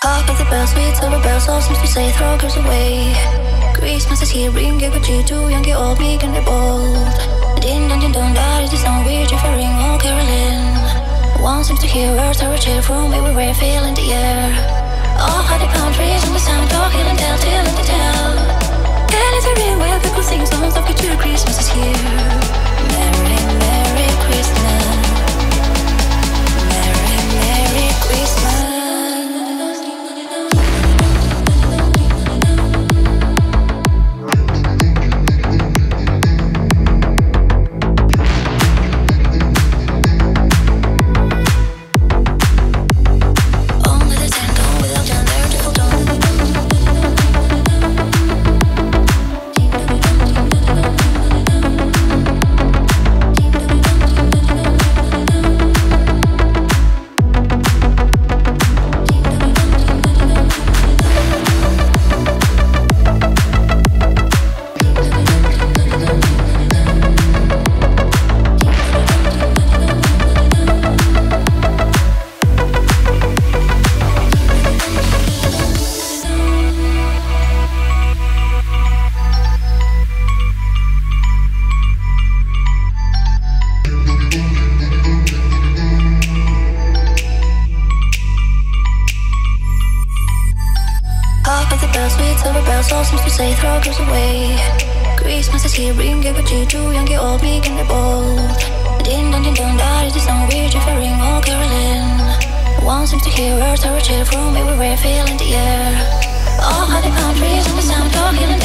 Hark of the bells, sweet silver bells, all seems to say throw cares away. Christmas is here, bring a good cheer to young, old, meek and bold. Din din din don, that is the song we're ring all caroling. One seems to hear words or a cheer from everywhere, feeling the air. All high the palm trees and the sound of hill and dale, till in the tell. Bells, sweet silver bells, all seems to say throw cares away. Christmas is here, bring a good cheer to young, get old, meek and bold. Ding din ding don, that is the song we're ring all caroling. One seems to hear or a cheer from everywhere, feeling the air. All hiding palm trees and the sound of hill